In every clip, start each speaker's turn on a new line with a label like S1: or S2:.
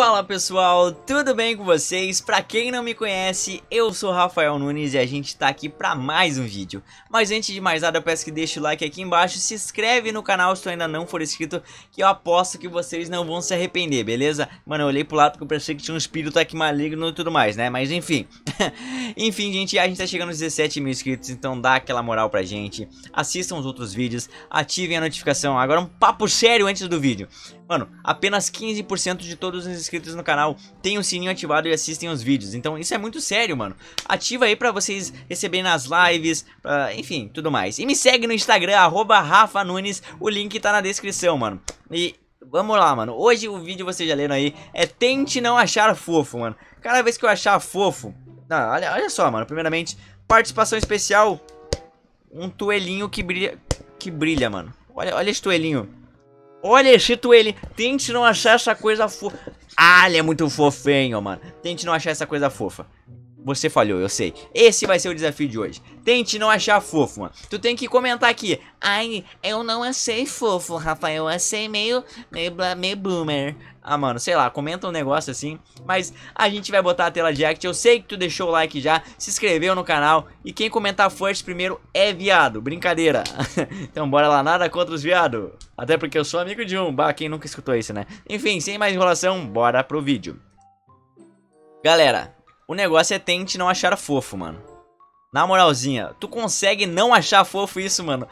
S1: Fala pessoal, tudo bem com vocês? Pra quem não me conhece, eu sou Rafael Nunes e a gente tá aqui pra mais um vídeo. Mas antes de mais nada, eu peço que deixe o like aqui embaixo, se inscreve no canal se tu ainda não for inscrito, que eu aposto que vocês não vão se arrepender, beleza? Mano, eu olhei pro lado porque eu pensei que tinha um espírito aqui maligno e tudo mais, né? Mas enfim. enfim, gente, a gente tá chegando aos 17 mil inscritos, então dá aquela moral pra gente. Assistam os outros vídeos, ativem a notificação. Agora um papo sério antes do vídeo. Mano, apenas 15% de todos os inscritos no canal tem o sininho ativado e assistem os vídeos. Então isso é muito sério, mano. Ativa aí pra vocês receberem nas lives, pra, enfim, tudo mais. E me segue no Instagram, arroba Rafa Nunes, o link tá na descrição, mano. E vamos lá, mano. Hoje o vídeo, vocês já leram aí, é tente não achar fofo, mano. Cada vez que eu achar fofo... Não, olha, olha só, mano. Primeiramente, participação especial. Um toelhinho que brilha... Que brilha, mano. Olha, olha esse toelhinho. Olha esse ele. Tente não achar essa coisa fofa. Ah, ele é muito fofinho, mano. Tente não achar essa coisa fofa. Você falhou, eu sei. Esse vai ser o desafio de hoje. Tente não achar fofo, mano. Tu tem que comentar aqui. Ai, eu não achei fofo, Rafael. Eu achei meio, meio, meio boomer. Ah, mano, sei lá, comenta um negócio assim. Mas a gente vai botar a tela de act. Eu sei que tu deixou o like já, se inscreveu no canal. E quem comentar first primeiro é viado. Brincadeira. então bora lá, nada contra os viados. Até porque eu sou amigo de um. Bah, quem nunca escutou isso, né? Enfim, sem mais enrolação, bora pro vídeo. Galera, o negócio é tente não achar fofo, mano. Na moralzinha, tu consegue não achar fofo isso, mano?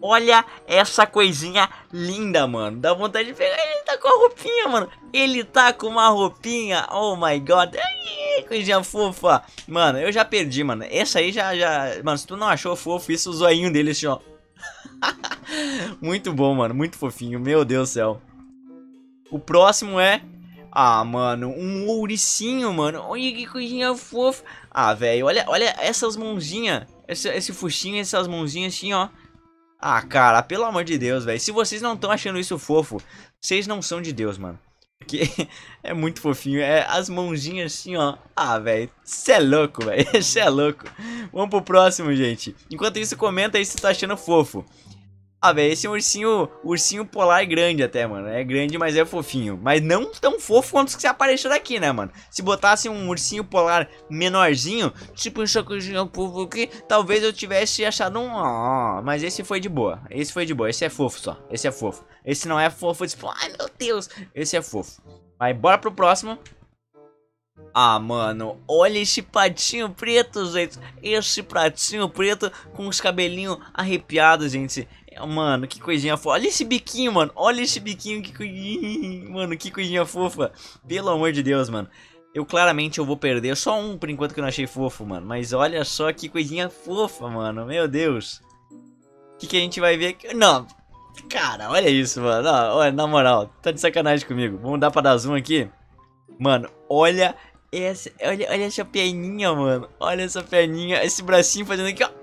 S1: Olha essa coisinha linda, mano. Dá vontade de pegar. Ele tá com a roupinha, mano. Ele tá com uma roupinha. Oh my god. Ai, coisinha fofa. Mano, eu já perdi, mano. Essa aí já, já... Mano, se tu não achou fofo, isso o zoinho dele, assim, ó. muito bom, mano. Muito fofinho. Meu Deus do céu. O próximo é... Ah, mano, um ouricinho, mano. Olha que coisinha fofa. Ah, velho, olha, olha essas mãozinhas. Esse, esse fuxinho, essas mãozinhas assim, ó. Ah, cara, pelo amor de Deus, velho. Se vocês não estão achando isso fofo, vocês não são de Deus, mano. Porque é muito fofinho. É as mãozinhas assim, ó. Ah, velho. Você é louco, velho. Você é louco. Vamos pro próximo, gente. Enquanto isso, comenta aí se tá achando fofo. Ah, velho, esse é um ursinho, ursinho polar grande até, mano. É grande, mas é fofinho. Mas não tão fofo quanto que apareceu daqui, né, mano? Se botasse um ursinho polar menorzinho, tipo um coisinha povo aqui, talvez eu tivesse achado um... Mas esse foi de boa. Esse foi de boa. Esse é fofo só. Esse é fofo. Esse não é fofo, tipo, ai meu Deus. Esse é fofo. Vai, bora pro próximo. Ah, mano, olha esse patinho preto, gente. Esse pratinho preto com os cabelinhos arrepiados, gente. Mano, que coisinha fofa. Olha esse biquinho, mano. Olha esse biquinho, que coisinha. Mano, que coisinha fofa. Pelo amor de Deus, mano. Eu claramente eu vou perder. Só um por enquanto que eu não achei fofo, mano. Mas olha só que coisinha fofa, mano. Meu Deus. O que, que a gente vai ver aqui? Não. Cara, olha isso, mano. Olha, na moral, tá de sacanagem comigo. Vamos dar pra dar zoom aqui? Mano, olha essa. Olha, olha essa perninha, mano. Olha essa perninha. Esse bracinho fazendo aqui, ó.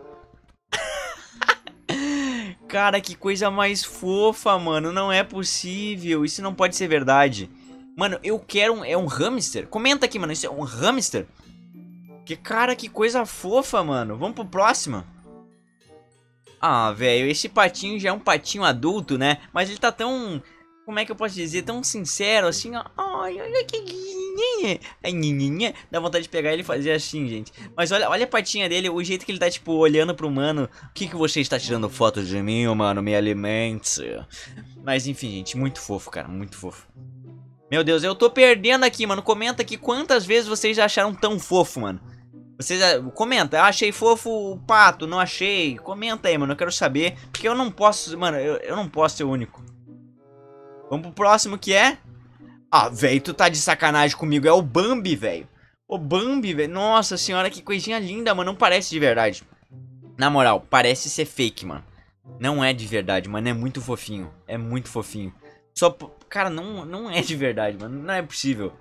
S1: Cara, que coisa mais fofa, mano. Não é possível. Isso não pode ser verdade. Mano, eu quero um... É um hamster? Comenta aqui, mano. Isso é um hamster? Que cara, que coisa fofa, mano. Vamos pro próximo. Ah, velho, esse patinho já é um patinho adulto, né? Mas ele tá tão... Como é que eu posso dizer? Tão sincero, assim, ó. Ai, olha que Ai, Dá vontade de pegar ele e fazer assim, gente. Mas olha, olha a patinha dele, o jeito que ele tá, tipo, olhando pro mano. O que que você está tirando foto de mim, mano? Me alimente. Mas enfim, gente, muito fofo, cara, muito fofo. Meu Deus, eu tô perdendo aqui, mano. Comenta aqui quantas vezes vocês já acharam tão fofo, mano. Vocês, comenta, achei fofo o pato, não achei. Comenta aí, mano, eu quero saber. Porque eu não posso, mano, eu, eu não posso ser o único. Vamos pro próximo que é... Ah, velho, tu tá de sacanagem comigo. É o Bambi, velho. O Bambi, velho. Nossa senhora, que coisinha linda, mano. Não parece de verdade. Na moral, parece ser fake, mano. Não é de verdade, mano. É muito fofinho. É muito fofinho. Só... Cara, não, não é de verdade, mano. Não é possível.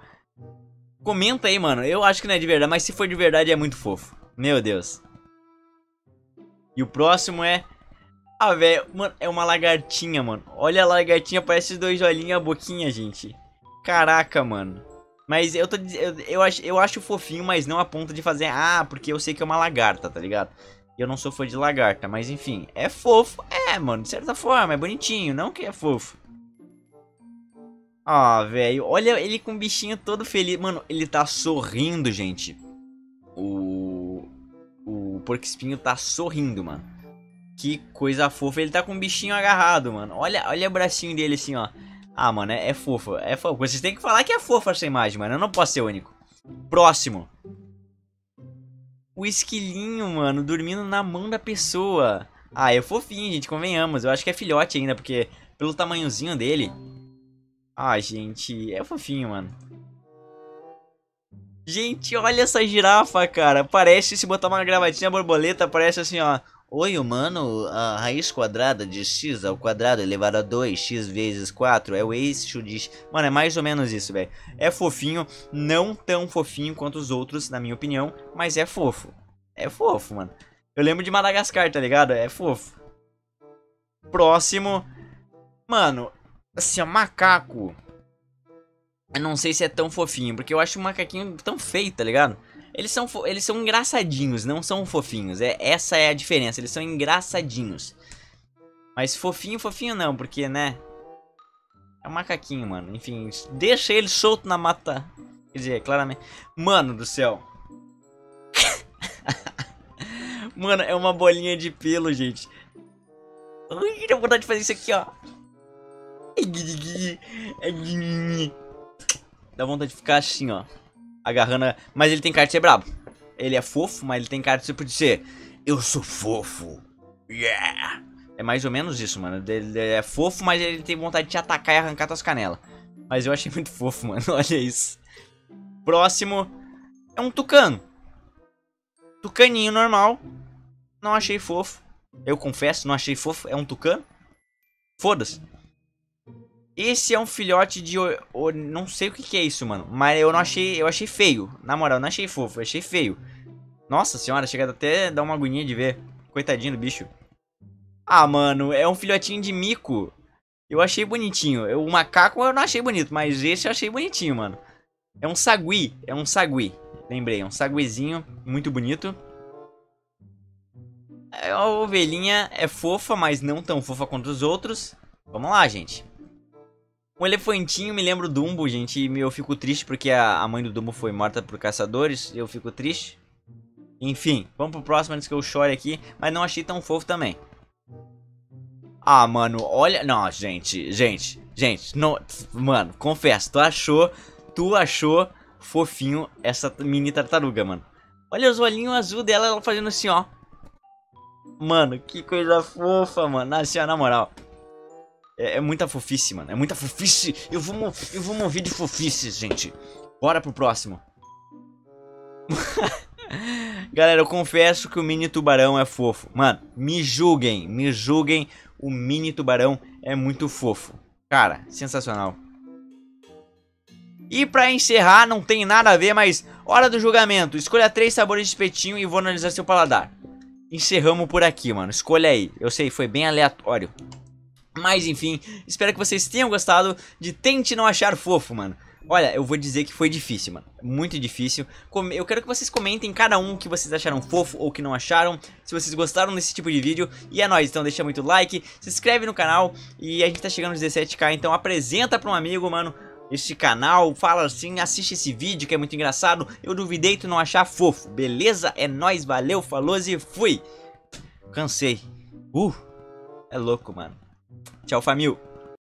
S1: Comenta aí, mano. Eu acho que não é de verdade, mas se for de verdade é muito fofo. Meu Deus. E o próximo é... Ah, velho, mano, é uma lagartinha, mano. Olha a lagartinha, parece dois olhinhos e a boquinha, gente. Caraca, mano. Mas eu tô eu, eu, acho, eu acho fofinho, mas não a ponto de fazer, ah, porque eu sei que é uma lagarta, tá ligado? Eu não sou fã de lagarta, mas enfim, é fofo. É, mano, de certa forma, é bonitinho, não que é fofo. Ah, velho, olha ele com o bichinho todo feliz. Mano, ele tá sorrindo, gente. O... O porco espinho tá sorrindo, mano. Que coisa fofa. Ele tá com o bichinho agarrado, mano. Olha, olha o bracinho dele assim, ó. Ah, mano, é, é fofo. É fofo. Vocês têm que falar que é fofa essa imagem, mano. Eu não posso ser único. Próximo. O esquilinho, mano, dormindo na mão da pessoa. Ah, é fofinho, gente, convenhamos. Eu acho que é filhote ainda, porque pelo tamanhozinho dele... Ah, gente, é fofinho, mano. Gente, olha essa girafa, cara. Parece, se botar uma gravatinha borboleta, parece assim, ó. Oi, humano, a raiz quadrada de x ao quadrado elevado a 2, x vezes 4, é o eixo de... Mano, é mais ou menos isso, velho. É fofinho, não tão fofinho quanto os outros, na minha opinião, mas é fofo. É fofo, mano. Eu lembro de Madagascar, tá ligado? É fofo. Próximo. Mano, assim, ó, macaco. Eu não sei se é tão fofinho, porque eu acho o macaquinho tão feio, tá ligado? Eles são, eles são engraçadinhos, não são fofinhos. É, essa é a diferença, eles são engraçadinhos. Mas fofinho, fofinho não, porque, né? É um macaquinho, mano. Enfim, deixa ele solto na mata. Quer dizer, claramente. Mano do céu. mano, é uma bolinha de pelo, gente. Dá vontade de fazer isso aqui, ó. Dá vontade de ficar assim, ó. Agarrando. Mas ele tem cara de ser brabo. Ele é fofo, mas ele tem cara de tipo de ser. Eu sou fofo. Yeah! É mais ou menos isso, mano. Ele é fofo, mas ele tem vontade de te atacar e arrancar tuas canelas. Mas eu achei muito fofo, mano. Olha isso. Próximo é um tucano. Tucaninho normal. Não achei fofo. Eu confesso, não achei fofo. É um tucano. Foda-se. Esse é um filhote de... O, o, não sei o que, que, é isso, mano. Mas eu não achei... Eu achei feio. Na moral, não achei fofo. Eu achei feio. Nossa senhora, chega até dar uma agonia de ver. Coitadinho do bicho. Ah, mano, é um filhotinho de mico. Eu achei bonitinho. Eu, o macaco eu não achei bonito, mas esse eu achei bonitinho, mano. É um sagui. É um sagui. Lembrei, é um saguizinho. Muito bonito. É, a ovelhinha é fofa, mas não tão fofa quanto os outros. Vamos lá, gente. Um elefantinho me lembra o Dumbo, gente, e eu fico triste porque a, mãe do Dumbo foi morta por caçadores, eu fico triste. Enfim, vamos pro próximo antes que eu chore aqui, mas não achei tão fofo também. Ah, mano, olha... Não, gente, gente, gente, não... Mano, confesso, tu achou, tu achou fofinho essa mini tartaruga, mano. Olha os olhinhos azul dela, ela fazendo assim, ó. Mano, que coisa fofa, mano. Assim, ó, na moral. É, é, muita fofice, mano. É muita fofice. Eu vou, eu vou mover de fofice, gente. Bora pro próximo. Galera, eu confesso que o mini tubarão é fofo. Mano, me julguem, me julguem. O mini tubarão é muito fofo. Cara, sensacional. E pra encerrar, não tem nada a ver, mas hora do julgamento. Escolha três sabores de espetinho e vou analisar seu paladar. Encerramos por aqui, mano. Escolha aí. Eu sei, foi bem aleatório. Mas enfim, espero que vocês tenham gostado de Tente Não Achar Fofo, mano. Olha, eu vou dizer que foi difícil, mano. Muito difícil. Eu quero que vocês comentem cada um que vocês acharam fofo ou que não acharam. Se vocês gostaram desse tipo de vídeo. E é nóis, então deixa muito like, se inscreve no canal. E a gente tá chegando nos 17k, então apresenta pra um amigo, mano. Este canal, fala assim, assiste esse vídeo que é muito engraçado. Eu duvidei tu não achar fofo, beleza? É nóis, valeu, falou e fui. Cansei. Uh, é louco, mano. 叫 f a m u